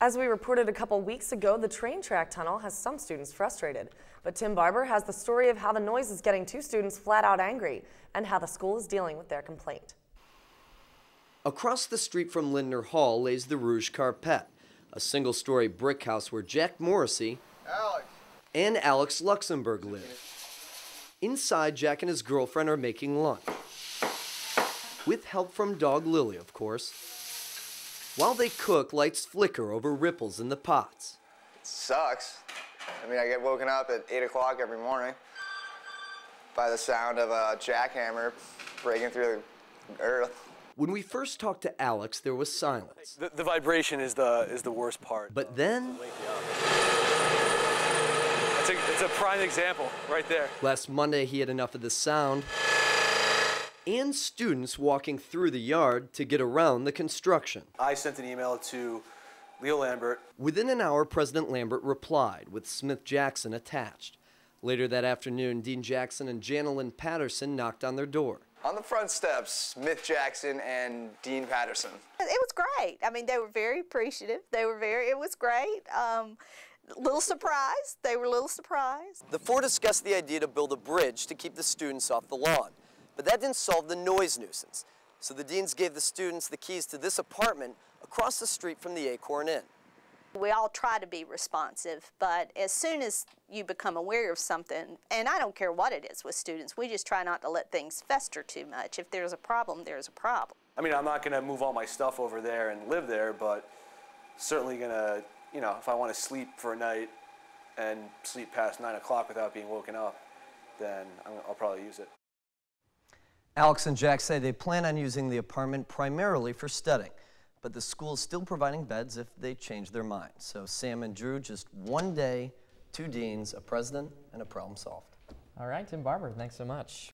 As we reported a couple weeks ago, the train track tunnel has some students frustrated. But Tim Barber has the story of how the noise is getting two students flat out angry and how the school is dealing with their complaint. Across the street from Lindner Hall lays the Rouge Carpet, a single story brick house where Jack Morrissey Alex. and Alex Luxembourg live. Inside, Jack and his girlfriend are making lunch. With help from dog Lily, of course. While they cook, lights flicker over ripples in the pots. It sucks. I mean, I get woken up at 8 o'clock every morning by the sound of a jackhammer breaking through the earth. When we first talked to Alex, there was silence. The, the vibration is the is the worst part. But then, It's a, it's a prime example right there. last Monday, he had enough of the sound and students walking through the yard to get around the construction. I sent an email to Leo Lambert. Within an hour, President Lambert replied with Smith Jackson attached. Later that afternoon, Dean Jackson and Jana Lynn Patterson knocked on their door. On the front steps, Smith Jackson and Dean Patterson. It was great. I mean, they were very appreciative. They were very, it was great. Um, little surprised. They were a little surprised. The four discussed the idea to build a bridge to keep the students off the lawn, but that didn't solve the noise nuisance. So the deans gave the students the keys to this apartment across the street from the Acorn Inn. We all try to be responsive, but as soon as you become aware of something, and I don't care what it is with students, we just try not to let things fester too much. If there's a problem, there's a problem. I mean, I'm not going to move all my stuff over there and live there, but certainly going to, you know, if I want to sleep for a night and sleep past 9 o'clock without being woken up, then I'm, I'll probably use it. Alex and Jack say they plan on using the apartment primarily for studying, but the school is still providing beds if they change their mind. So Sam and Drew, just one day, two deans, a president, and a problem solved. All right, Tim Barber, thanks so much.